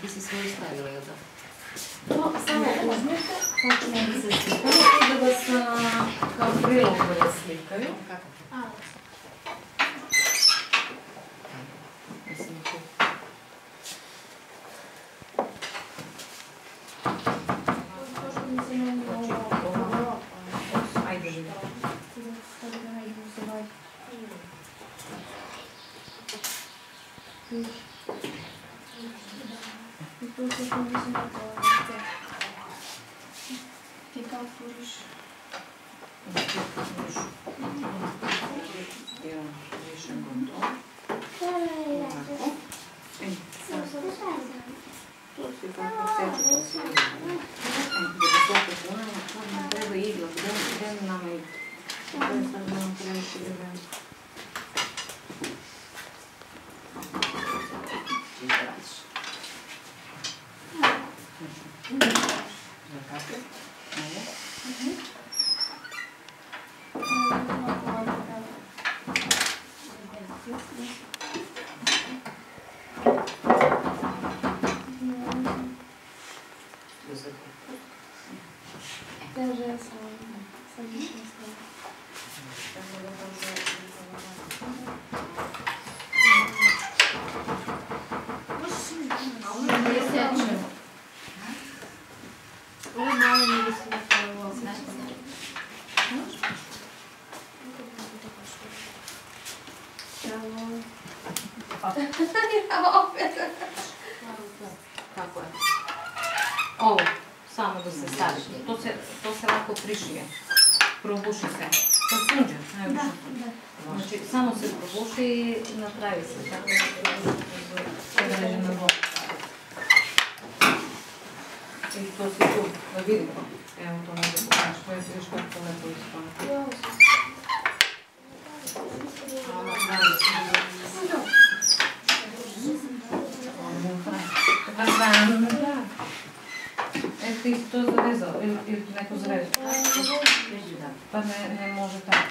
Ti si svoju stavila, jel da? No, samo uzmete, počnete se slikati, da vas kao prilogu slikaju. Kako? Fica o furos. Evo, rišem gotovo. Ovako. E, sad to se tako seče po sebi. E, da bi to popunila, to nam treba igla, gde, gde nama igla? To je sad nam previše vremena. Izraziš. Zakapio. Ovo. Tu zakapio. Даже сам. Сам не Како е? Ово, само да се сажи. То се, то се лако пришие. Пробуши се. С слънче. Да, да. Значи, само се пробуши и направи се. Така на вода. И то си тук, да видим. Ево, то не е да покажеш, което виж колко лепо изпълня. Ама, да, да, да. ти хто зарізав, як не позрив. Та не, не може так.